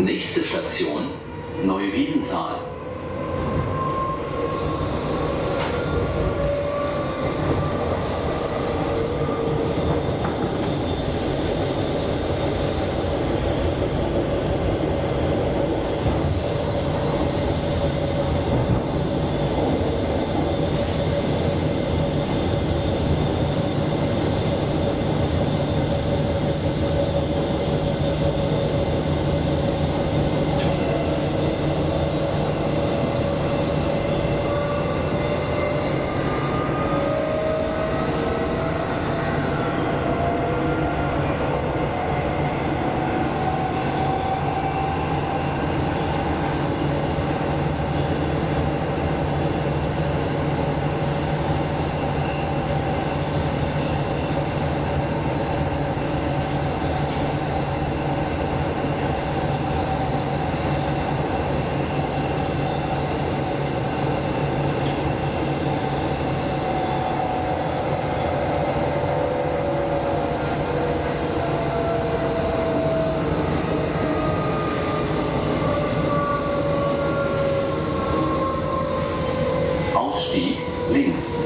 Nächste Station Neuwiedental. police.